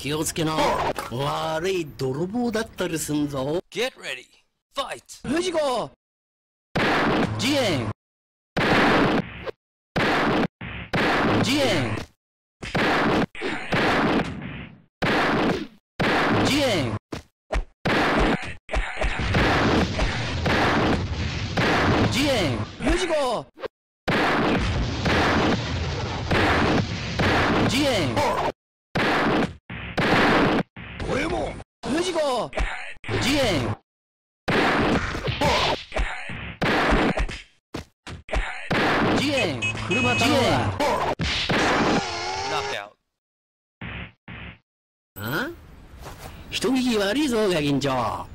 気をつけな。悪い泥棒だったりすんぞ。Get ready. Fight. 藤子。次元次元次元次元藤子。次元俺も藤子次元次元車頼むわ Knockout. あ人聞き悪いぞガキンチョ。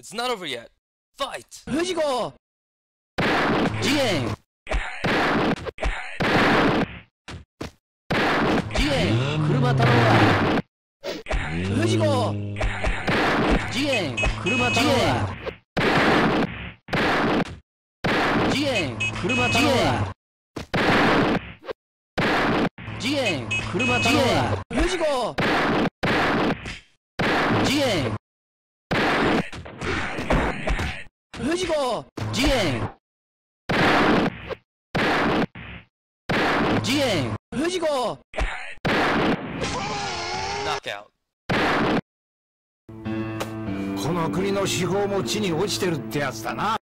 It's not over yet. Fight. 藤子。次元次元車頼むわ次元車頼むわ次元車頼むわ次元車頼むわ藤子次元藤子次元次元藤子 Knockout. この国の司法も地に落ちてるってやつだな。